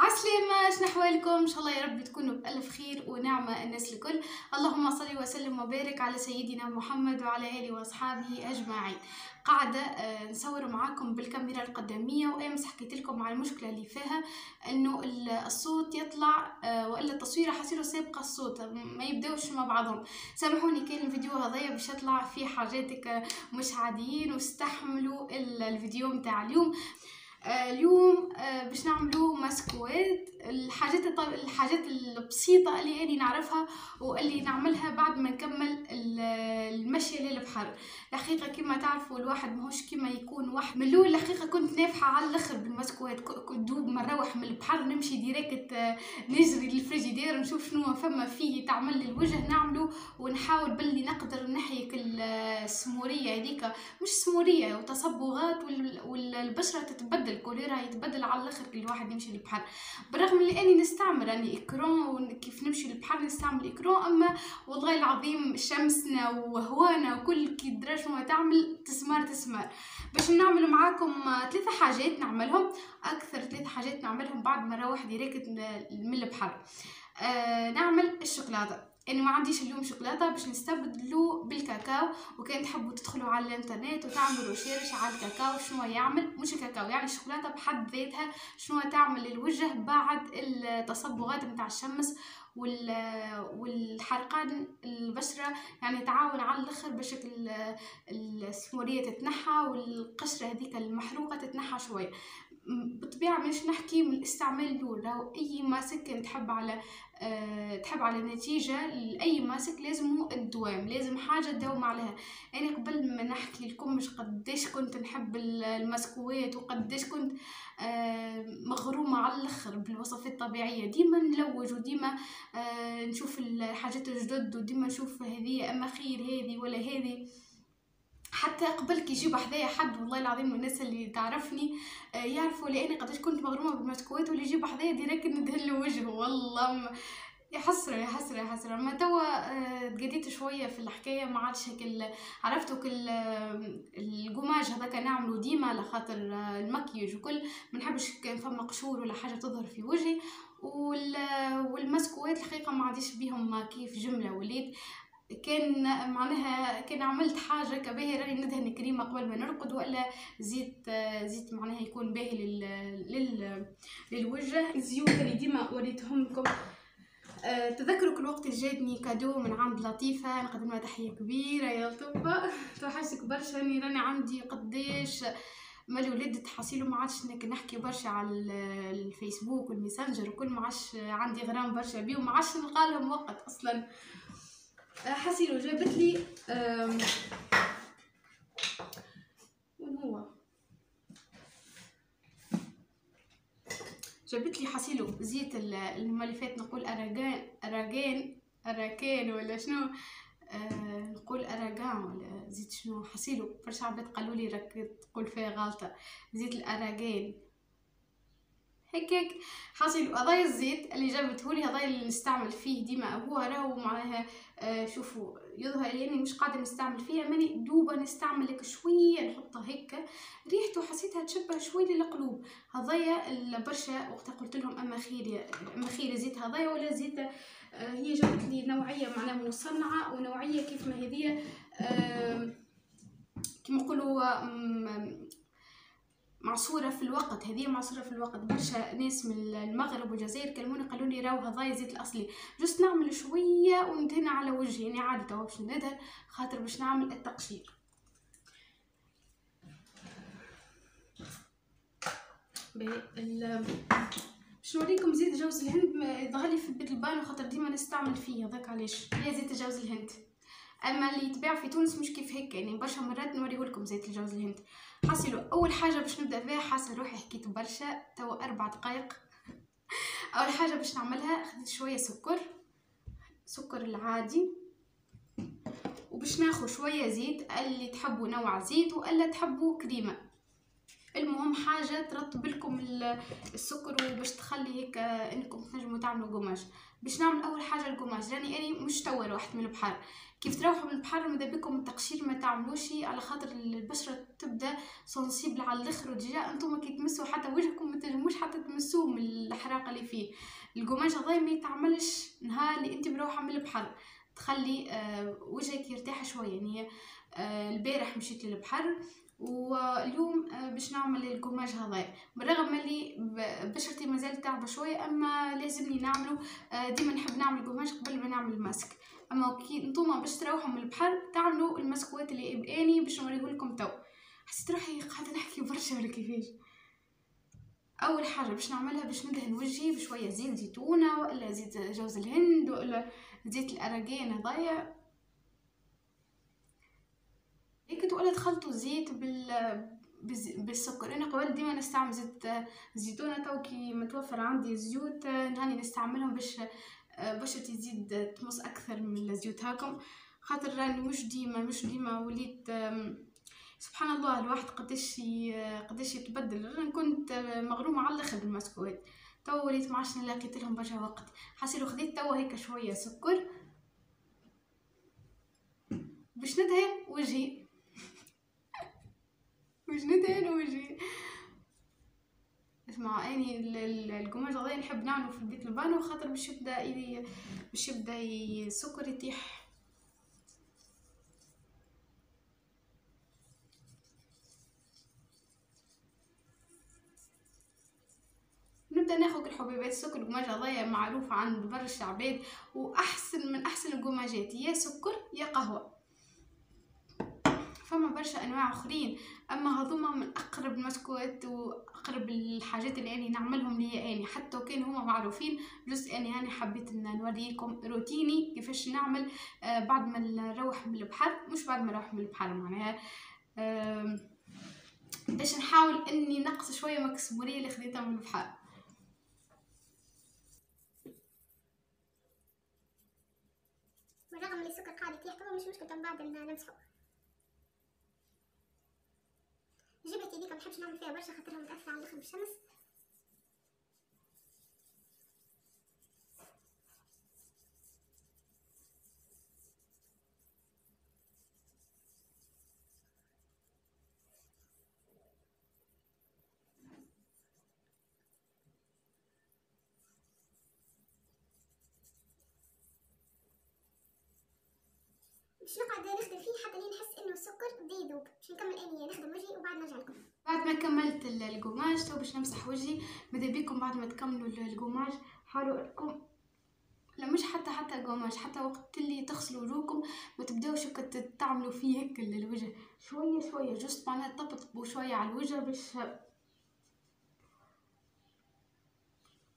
عسلامة شنو احوالكم إن شاء الله يا رب تكونوا بألف خير ونعمة الناس الكل. اللهم صل وسلم وبارك على سيدنا محمد وعلى آله وأصحابه أجمعين. قاعدة آه، نصور معاكم بالكاميرا القدامية وأمس حكيت لكم على المشكلة اللي فيها إنه الصوت يطلع آه، وإلا التصوير حصيروا سابقة الصوت ما يبداوش مع بعضهم. سامحوني كان الفيديو هذايا باش يطلع فيه حاجاتك مش عاديين واستحملوا الفيديو متاع اليوم. اليوم آه، باش نعملو ماسكوات الحاجات الحاجات البسيطة اللي اني نعرفها واللي نعملها بعد ما نكمل المشي للبحر الحقيقة كما تعرفوا الواحد ماهوش كما يكون واحد. من الأول الحقيقة كنت نافحه على الأخر بالماسكوات كنت دوب ما نروح من البحر نمشي direct آه، نجري للفريجيدير نشوف شنو فما فيه تعمل للوجه نعمله ونحاول باللي نقدر نحيك السمورية هذيك مش سمورية وتصبغات والبشرة تتبدل. couleur ها يتبدل على الآخر كل واحد يمشي للبحر بالرغم رغم اللي إني نستعمل راني écran كيف نمشي للبحر نستعمل écran أما والله العظيم شمسنا وهوانا وكل كي درا شنو تعمل تسمار تسمار باش نعمل معاكم ثلاثة حاجات نعملهم أكثر ثلاثة حاجات نعملهم بعد ما نروح direct من البحر. آه نعمل الشوكولاتة. اني ما عنديش اليوم شوكولاتة باش نستبدلو بالكاكاو وكان تحبوا تدخلوا على الإنترنت وتعملوا search على الكاكاو شنو يعمل مش الكاكاو يعني الشوكولاتة بحد ذاتها شنو تعمل للوجه بعد التصبغات نتاع الشمس والحرقان البشرة يعني تعاون على الأخر باش السمورية تتنحى والقشرة هذيك المحروقة تتنحى شوية. بالطبيعة مش نحكي من الاستعمال الأول أي ماسك تحب على أه تحب على نتيجة لأي ماسك لازم الدوام لازم حاجة تداوم عليها. أنا قبل ما نحكي لكم مش قديش كنت نحب المسكوات وقديش كنت أه مغرومة على الآخر بالوصفات الطبيعية. ديما نلوج وديما أه نشوف الحاجات الجدد وديما نشوف هذه أما خير هذه ولا هذه. حتى قبل كي يجيب حذايا حد والله العظيم الناس اللي تعرفني آه، يعرفوا لأني قداش كنت مغرومة بالمسكوات واللي يجيب حذايا direct ندهن له وجهه والله م... يا حسرة يا حسرة يا حسرة. ما توا آه، تقديت شوية في الحكاية ما عادش هيك عرفتوا كل القماش هذاك نعملو ديما على خاطر المكياج وكل. ما نحبش كان فما قشور ولا حاجة تظهر في وجهي. والمسكوات الحقيقة ما عادش بيهم كيف جملة وليد كان معناها كان عملت حاجة كباهي راني ندهن كريمة قبل ما نرقد ولا زيت زيت معناها يكون باهي لل, لل... للوجه. الزيوت اللي ديما وريتهم لكم أه تذكروا كل وقت جاتني كادو من عند لطيفة نقدم لها تحية كبيرة يا لطيفة توحشك برشا راني راني عندي قداش ما الولاد تحصيلو ما عادش نحكي برشا على الفيسبوك والميسنجر وكل ما عادش عندي غرام برشا بيهم ما عادش نلقى لهم وقت أصلا. حسيلو جابت لي وين هو؟ جابت لي حسيلو زيت المره اللي فات نقول اراغان اراغان أراكان ولا شنو؟ آه نقول اراغان ولا زيت شنو؟ حسيلو برشا عباد قالوا لي راك تقول فيها غلطة. زيت الاراغان هكاك حاصل هذايا الزيت اللي جابته هذايا اللي نستعمل فيه ديما هو راهو معناها آه شوفوا يظهر لي إني مش قاعدة نستعمل فيها ماني دوبا نستعمل لك شوية نحطها هيك. ريحته حسيتها تشبه شوية للقلوب. هذايا برشا وقت قلت لهم أما خير أما خير زيت هذايا ولا زيت آه هي جابت لي نوعية معناها مصنعة ونوعية كيف ما هذه آه كما نقولوا معصورة في الوقت هذه معصورة في الوقت. برشا ناس من المغرب والجزائر كلموني قالوا لي راهو هذا زيت الأصلي. جست نعمل شوية وندهن على وجهي يعني عادي توا باش ندهن خاطر باش نعمل التقشير. باش نوريكم زيت جوز الهند ظهر لي في بيت البانو خاطر ديما نستعمل فيه هذاك علاش؟ هي زيت جوز الهند. أما اللي يتباع في تونس مش كيف هيك يعني برشا مرات نوريهولكم زيت الجوز الهند حاسلو أول حاجة باش نبدأ بها حاسه روحي حكيت برشا توا أربع دقائق أول حاجة باش نعملها خديت شوية سكر سكر العادي وباش ناخذ شوية زيت اللي تحبوا نوع زيت وألا تحبوا كريمة. المهم حاجة ترطب لكم السكر وباش تخلي هيك إنكم تنجموا تعملوا قماش. باش نعمل أول حاجة ال gommage لأني اني مش توا روحت من البحر. كيف تروحوا من البحر ماذا بكم التقشير ما تعملوش على خاطر البشرة تبدأ sensible على الآخر و déjà أنتم كي تمسوا حتى وجهكم ما تهموش حتى تمسوه من الحراقه اللي فيه. القماش هذا ما يتعملش نهار اللي أنت مروحة من البحر. تخلي آه وجهك يرتاح شوية. يعني آه البارح مشيت للبحر. واليوم آه باش نعمل ال gommage هذا. بالرغم اللي بشرتي مازالت تعبة شوية أما لازمني نعمله آه ديما نحب نعمل gommage قبل ما نعمل الماسك أما كي نتوما باش تروحوا من البحر تعملوا المسكوات اللي اني باش نوريهولكم تو. حسيت روحي قاعدة نحكي برشا ولا كيفاش؟ أول حاجة باش نعملها باش ندهن وجهي بشوية زيت زيتونة ولا زيت جوز الهند ولا زيت الارجان هذايا. هيك ولا تخلطوا زيت بال بالسكر. أنا قبل ديما نستعمل زيت زيتونة تو كي متوفر عندي زيوت نهاني نستعملهم باش بشرتي تزيد تمص أكثر من الزيوت. هاكم خاطر راني مش ديما مش ديما وليت سبحان الله الواحد قداش قداش يتبدل. أنا كنت مغرومة على الأخر بالمسكوات تو وليت ما عادش لقيت لهم برشا وقت. حسيلو خديت توا هيك شوية سكر. باش ندهن وجهي. ندهن وجهي اسمع اني القماش غادي نحب نعمله في البيت البانو خاطر باش يبدأ باش يبدأ السكر يطيح. نبدأ ناخذ الحبيبات سكر القماش هذايا معروف عند برشا عباد وأحسن من أحسن القماجات يا سكر يا قهوة. فما برشا أنواع آخرين. أما هذوما من أقرب المسكوات وأقرب الحاجات اللي أني نعملهم ليا أني حتى كان هما معروفين بس أني أنا حبيت إن نوريكم روتيني كيفاش نعمل آه بعد ما نروح من البحر مش بعد ما نروح من البحر معناها. آه باش نحاول أني نقص شوية مكسبوريه اللي خديتها من البحر. بالرغم اللي السكر قاعد يطيح مش مشكلة بعد نمسحه. يديك منحبش نعمل فيها برشا خاطرها متأثرة على الآخر بالشمس. باش نقعد نخدم فيه حتى لين نحس إنه السكر بدا يذوب باش نكمل إني نخدم وجهي وبعد نرجع لكم. بعد ما كملت القماش تو باش نمسح وجهي ماذا بيكم بعد ما تكملوا القماش؟ حاولوا انكم لا مش حتى حتى القماش حتى وقت اللي تغسلوا وجوهكم ما تبداوش تعملوا فيه هيك الوجه. شوية شوية جست معناها تطبطبوا شوية على الوجه باش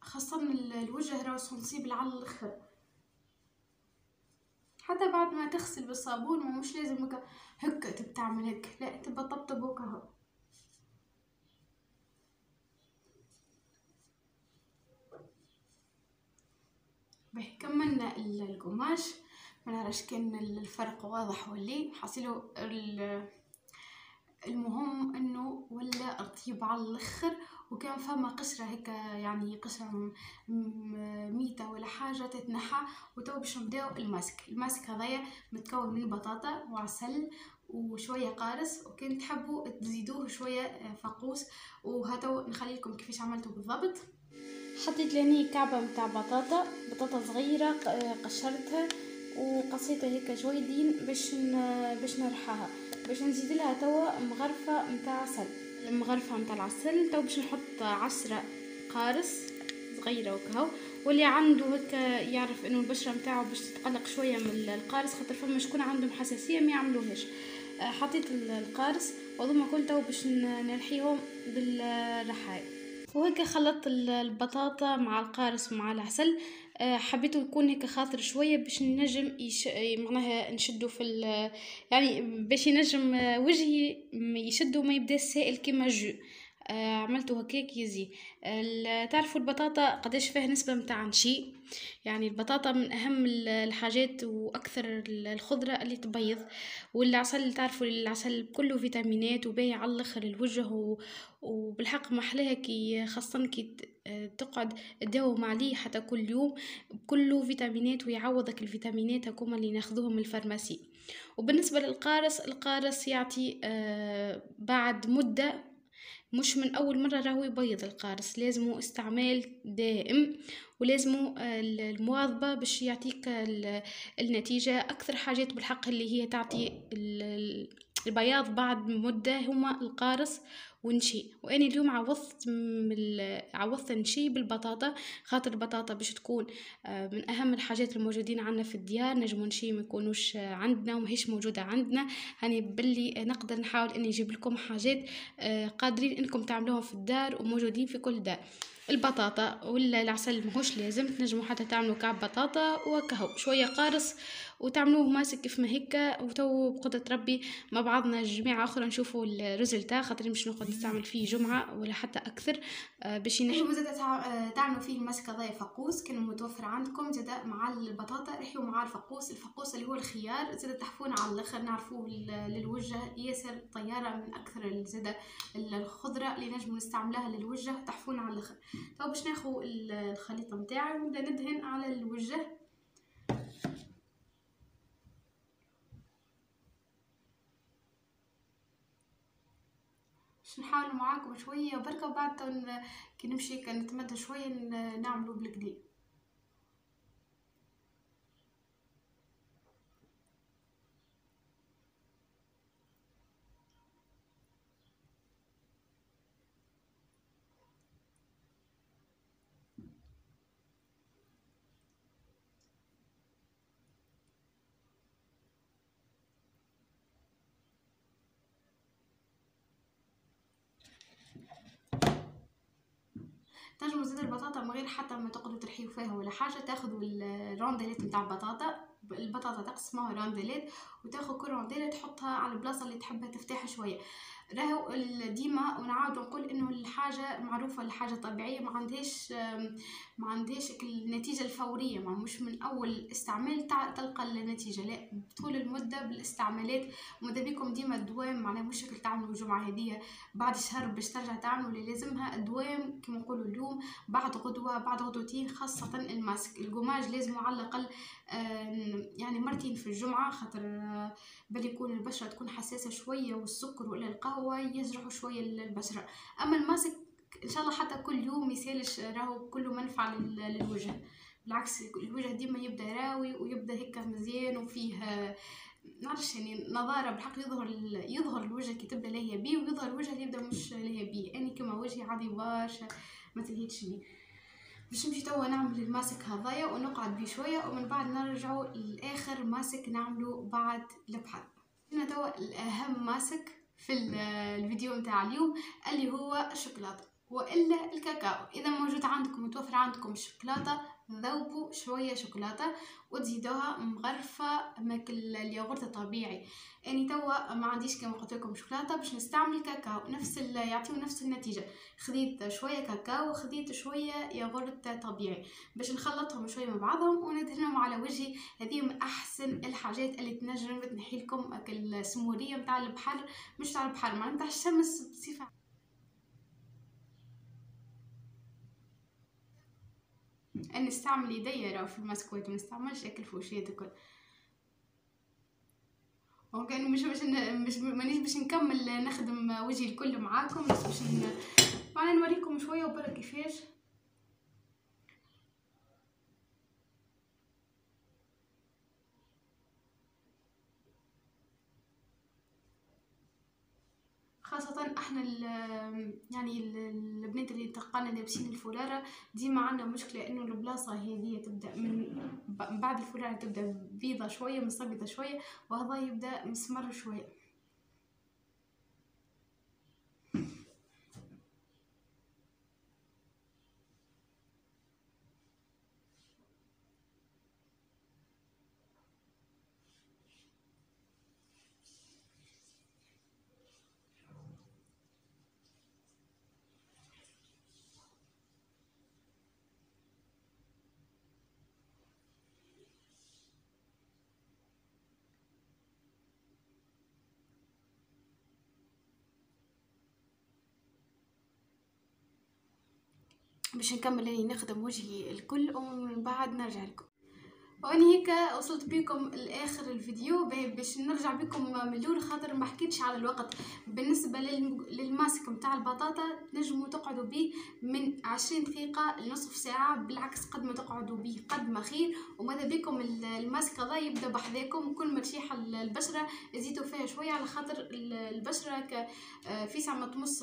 خاصة الوجه راهو سنسيبل على الأخر. حتى بعد ما تغسل بالصابون مش لازم هكا هكا تعمل هيك. لا تبقى طبطب هكا باهي كملنا القماش. ما نعرفش كان الفرق واضح ولا حصيلو المهم إنه ولا رطيب على الآخر وكان فما قشره هيك يعني قشره ميتة ولا حاجة تتنحى وتو باش نبداو الماسك. الماسك هذايا متكون من بطاطا وعسل وشوية قارص وكان تحبوا تزيدوه شوية فقوس. وهاتو نخلي لكم كيفاش عملته بالضبط. حطيت لهني كعبة متاع بطاطا بطاطا صغيرة قشرتها وقصيتها هيك شويدين باش باش نرحاها. باش نزيد لها توا مغرفة متاع عسل. المغرفه متاع العسل تو باش نحط عسره قارص صغيرة وكهو واللي عنده هكا يعرف إنه البشرة متاعه باش تتقلق شوية من القارص خاطر فما شكون عندهم حساسية ما يعملوهاش. حطيت القارص وهذوما كل تو باش نرحيهم بالرحاية وهيك خلطت البطاطا مع القارص مع العسل. حبيته يكون هيك خاطر شوية باش نجم يش... معناها نشدو في ال... يعني باش ينجم وجهي يشدو ما يبدا سائل كيما jus. عملته هكاك يزي. تعرفوا البطاطا قداش فيها نسبة متاع نشي؟ يعني البطاطا من أهم الحاجات وأكثر الخضرة اللي تبيض. والعسل تعرفوا العسل كله فيتامينات وباهي على الآخر الوجه وبالحق محلاها كي خاصة كي تقعد تداوم عليه حتى كل يوم كله فيتامينات ويعوضك الفيتامينات هكما اللي ناخذوهم من ال pharmacie وبالنسبة للقارص القارص يعطي بعد مدة مش من أول مرة راهو يبيض القارص. لازمه استعمال دائم ولازمه آه، المواظبة باش يعطيك ال- النتيجة أكثر حاجات بالحق اللي هي تعطي ال- البياض بعد مدة. هما القارص ونشي. واني اليوم عوضت من ال- عوضت نشي بالبطاطا خاطر البطاطا باش تكون آه، من أهم الحاجات الموجودين عندنا في الديار. نجمو نشي ما يكونوش عندنا وماهيش موجودة عندنا. هاني باللي نقدر نحاول أني نجيب لكم حاجات آه، قادرين أنكم تعملوهم في الدار وموجودين في كل دار. البطاطا ولا العسل ماهوش لازم. تنجموا حتى تعملوا كعب بطاطا وكهو. شوية قارص وتعملوه ماسك كيف ما هيك وتو بقدرة ربي مع بعضنا جماعة أخرى نشوفوا résultat خاطر مش نقعد نستعمل فيه جمعة ولا حتى أكثر آه، باش ينحي ريحوا زادا آه، تعملوا فيه الماسك هذايا فقوس. كان متوفر عندكم زادا مع البطاطا ريحوا مع الفقوس. الفقوس اللي هو الخيار زادا تحفون على الآخر. نعرفوه لل- للوجه. ياسر طيارة من أكثر زادا الخضرة اللي نجموا نستعملها للوجه. تحفون على الآخر. تو باش ناخذ الخليط نتاعي ونبدأ ندهن على الوجه. نحاول معاكم شوية بركة بعد كي نمشي كان نتمدى شوية ن- نعملو بالكدا تنجموا زيت البطاطا من غير حتى ما تقعدوا ترحيوا فيها ولا حاجة تاخذوا الرونديلات نتاع البطاطا البطاطا تقسموها رونديلات وتاخذ كل رونديلة تحطها على البلاصة اللي تحبها تفتحها شوية. راهو ديما ونعاود نقول إنه الحاجة معروفة الحاجة طبيعيه ما عندهاش ما عندهاش النتيجة الفورية ما مش من أول استعمال تع- تلقى النتيجة. لا طول المدة بالاستعمالات وماذا بيكم ديما الدوام معناها مش هيك تعملوا الجمعه هذه بعد شهر باش ترجع تعملوا اللي لازمها الدوام كما نقولوا اليوم بعد غدوة بعد غدوتين خاصة الماسك. القماج لازم على الأقل آه، يعني مرتين في الجمعة خاطر آه، بل يكون البشرة تكون حساسة شوية والسكر ولا القهوة يجرحوا شوية البشرة. أما الماسك إن شاء الله حتى كل يوم يسالش راهو كله منفعة لل- للوجه. بالعكس الوجه ديما يبدأ راوي ويبدأ هيك مزيان وفيه آه، نعرفش يعني نظارة بالحق يظهر يظهر الوجه كي تبدأ لاهية بيه ويظهر الوجه اللي يبدأ مش لاهية بيه. أنا كما وجهي عادي برشا ما تلهيتش بيه. باش نمشي توا نعمل الماسك هذايا ونقعد بيه شوية ومن بعد نرجعوا لآخر ماسك نعمله بعد البحر هنا توا الأهم ماسك في ال- الفيديو متاع اليوم اللي هو الشوكولاتة وإلا الكاكاو. إذا موجود عندكم متوفر عندكم الشوكولاتة ذوبوا شوية شوكولاتة. وتزيدوها مغرفة ماكل الياغورت الطبيعي. اني توا ما عنديش كما قلت لكم شوكولاتة باش نستعمل كاكاو نفس يعطيو نفس النتيجة. خذيت شوية كاكاو وخذيت شوية ياغورت طبيعي. باش نخلطهم شوية مع بعضهم وندهنهم على وجهي. هذه من أحسن الحاجات اللي تنجم تنحي لكم السموريه متاع البحر. مش تاع البحر معناتها الشمس بصفة نستعمل يديا راه في المسكوات ما نستعملش أكل فوشيات وكل وكان مش باش مش مانيش باش نكمل نخدم وجهي الكل معاكم بس باش. معنا نوريكم شوية وبرا كيفاش خاصة إحنا ال يعني ال- البنات اللي تلقانا لابسين الفرارة ديما عندنا مشكلة انه البلاصة هذه تبدأ من بعد الفرارة تبدأ بيضة شوية مصبطة شوية وهذا يبدأ مسمر شوية. باش نكمل اني نخدم وجهي الكل ومن بعد نرجع لكم. واني هيك وصلت بيكم لآخر الفيديو باش نرجع بكم الأول خاطر ما حكيتش على الوقت. بالنسبة للماسك نتاع البطاطا تنجموا تقعدوا به من عشرين دقيقة لنصف ساعة بالعكس قد ما تقعدوا به قد ما خير. وماذا بكم الماسك هذا يبدأ بحذاكم كل ما تشيح البشرة زيدوا فيها شوية على خاطر البشرة في ساعة ما تمص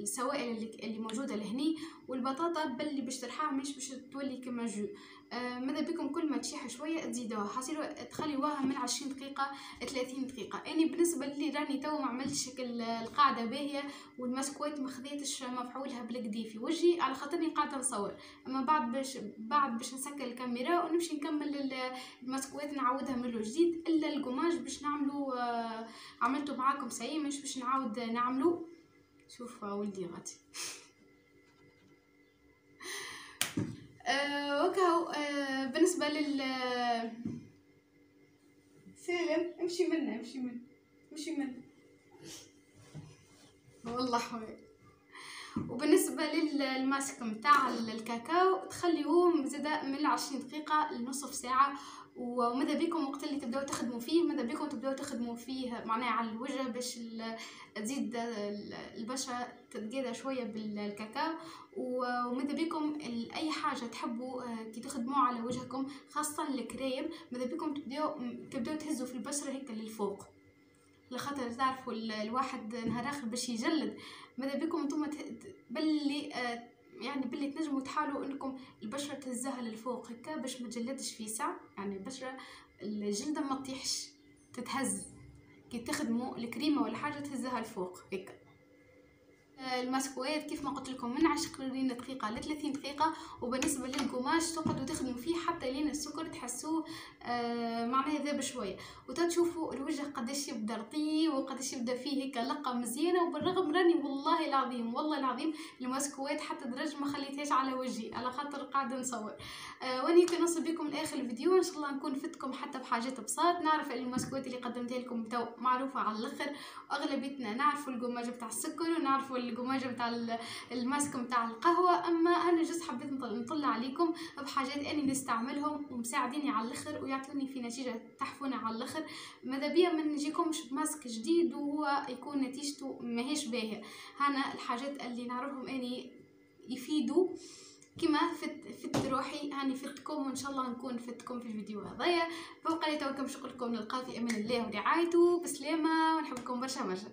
السوائل اللي موجودة لهني والبطاطا بلي باش ترحاها مش باش تولي كما جو. آه ماذا بكم كل ما تشيح شوية تزيدوها. حصيروا تخليوها من عشرين دقيقة 30 دقيقة. أني بالنسبة لي راني تو ما عملتش القاعدة باهية والمسكوات ما خذيتش مفعولها بالكدي في وجهي على خاطرني قاعدة نصور. أما بعد باش بعد باش نسكر الكاميرا ونمشي نكمل المسكوات نعاودها من جديد إلا القماش باش نعملو آه عملته معاكم سعيد مش باش نعاود نعملو. شوف ولدي غادي آه وكاو آه بالنسبة لل سالم امشي منا امشي من امشي من والله حوالي وبالنسبة للماسك متاع الكاكاو تخليوه زادا من عشرين دقيقة لنصف ساعة. وماذا بكم وقت اللي تبداو تخدموا فيه؟ ماذا بكم تبداو تخدموا فيه؟ معناها على الوجه باش تزيد البشرة تتقادى شوية بالكاكاو. وماذا بكم أي حاجة تحبوا كي تخدموا على وجهكم خاصة الكريم. ماذا بكم تبداو تبداو تهزوا في البشرة هيك للفوق. لخاطر تعرفوا الواحد نهار آخر باش يجلد. ماذا بكم أنتم بلي يعني باللي تنجموا تحاولوا أنكم البشرة تهزها للفوق هكا باش ما تجلدش في ساعه يعني البشرة الجلدة ما تطيحش تتهز. كي تخدموا الكريمة ولا حاجة تهزها لفوق هكا. المسكوات كيف ما قلت لكم من 20 دقيقة ل 30 دقيقة. وبالنسبة للقماش تقعدوا تخدموا فيه حتى لين السكر تحسوه آه معناه ذاب شوية. وتشوفوا الوجه قداش يبدأ رطيب وقداش يبدأ فيه هيك لقة مزيانة وبالرغم راني والله العظيم والله العظيم المسكوات حتى درجة ما خليتهاش على وجهي على خاطر قاعدة نصور. آه وأني كنوصل بكم لآخر الفيديو. إن شاء الله نكون فتكم حتى بحاجات بساط. نعرف المسكوات اللي قدمتها لكم تو معروفة على الأخر. واغلبيتنا نعرفوا القماش بتاع السكر ونعرفوا القماشه بتاع الماسك بتاع القهوة. أما أنا juste حبيت نطلع عليكم بحاجات أني نستعملهم ومساعديني على الأخر ويعطوني في نتيجة تحفونه على الأخر. ماذا بيا ما نجيكمش بماسك جديد وهو يكون نتيجته ماهيش باهية. هنا الحاجات اللي نعرفهم أني يفيدوا كما فت فت روحي. هاني فتكم وإن شاء الله نكون فتكم في الفيديو هذايا. فوق لي توكم شكركم نلقى في أمان الله ورعايته. بسلامة ونحبكم برشا برشا